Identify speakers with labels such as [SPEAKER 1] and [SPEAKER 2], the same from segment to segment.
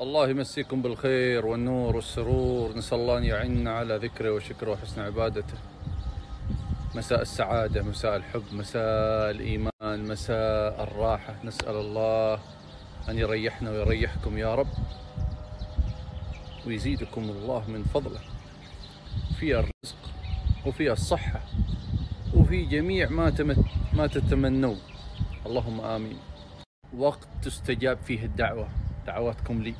[SPEAKER 1] الله يمسيكم بالخير والنور والسرور. نسأل الله أن يعيننا على ذكره وشكره وحسن عبادته. مساء السعادة مساء الحب مساء الإيمان. مساء الراحة. نسأل الله أن يريحنا ويريحكم يا رب ويزيدكم الله من فضله فيها الرزق وفيها الصحة وفي جميع ما تمت ما تتمنون. اللهم آمين. وقت تستجاب فيه الدعوة. دعواتكم لي.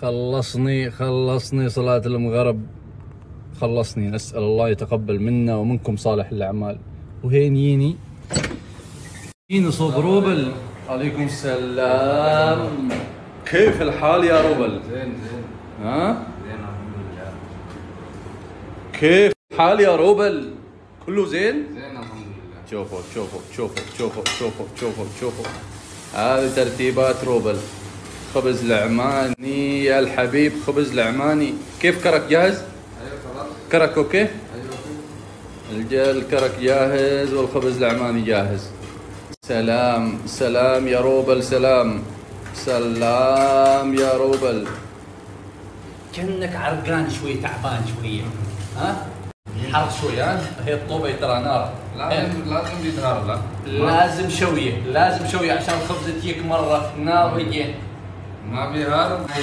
[SPEAKER 1] خلصني خلصني صلاة المغرب. خلصني. نسأل الله يتقبل منا ومنكم صالح الأعمال. وهين صوب روبل. عليكم السلام. كيف الحال يا روبل؟
[SPEAKER 2] زين زين.
[SPEAKER 1] ها؟
[SPEAKER 2] زين الحمد لله
[SPEAKER 1] كيف الحال يا روبل؟ كله زين؟
[SPEAKER 2] زين الحمد لله
[SPEAKER 1] شوفوا شوفوا شوفوا شوفوا شوفوا شوفوا شوفوا. هذه ترتيبات روبل. خبز العماني يا الحبيب خبز العماني كيف كرك جاهز؟
[SPEAKER 2] أيوه خلاص.
[SPEAKER 1] كرك
[SPEAKER 2] okay؟
[SPEAKER 1] أيوه الكرك جاهز والخبز العماني جاهز. سلام سلام يا روبل سلام. سلام يا روبل. كأنك عرقان شوي تعبان شوية ها؟ حر شوي ها؟ هي الطوبة ترى نار.
[SPEAKER 2] لازم لازم يظهر له
[SPEAKER 1] لازم شوية لازم شوية عشان الخبز تجيك مرة. نار ويجي
[SPEAKER 2] ما في هار ما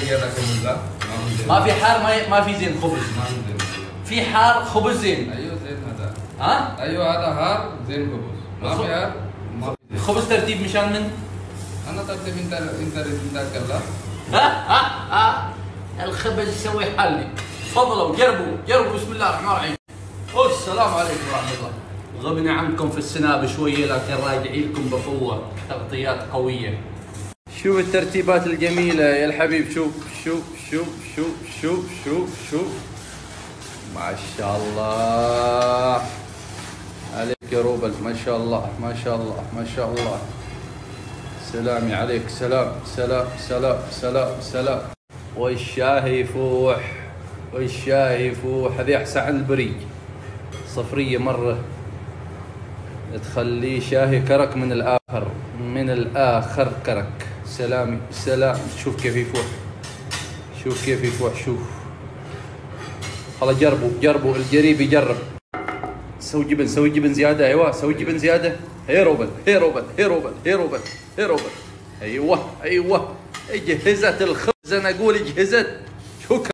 [SPEAKER 2] له ما في زين.
[SPEAKER 1] ما في حار ما, ما في زين خبز.
[SPEAKER 2] ما في زين
[SPEAKER 1] في حار خبز زين.
[SPEAKER 2] أيوه زين هذا.
[SPEAKER 1] ها؟
[SPEAKER 2] أيوه هذا هار زين خبز. ما في هار ما في زين
[SPEAKER 1] خبز ترتيب مشان من؟
[SPEAKER 2] أنا ترتيب انت انت إنت كلا
[SPEAKER 1] الخبز يسوي حلي تفضلوا جربوا جربوا. بسم الله الرحمن الرحيم. السلام عليكم ورحمة الله. غبنا عنكم في السناب شوية لكن راجعين لكم بقوة. تغطيات قوية. شوف الترتيبات الجميلة يا الحبيب؟ شوف شوف شوف شوف شوف شوف شوف. ما شاء الله. عليك يا روبل ما شاء الله ما شاء الله ما شاء الله. سلامي عليك سلام سلام سلام سلام سلام. والشاهي يفوح والشاهي يفوح. هذه أحسن عن البري صفرية مرة. تخليه شاهي كرك من الآخر من الآخر كرك. سلامي سلام. شوف كيف يفوح. شوف كيف يفوح شوف. خلاص جربوا جربوا الجريب يجرب. سوي جبن سوي جبن زيادة. أيوه سوي جبن زيادة. هي روبل هي روبل هي روبل هي روبل هي روبل أيوه أيوه. جهزت الخبز أنا أقول جهزت شكرا.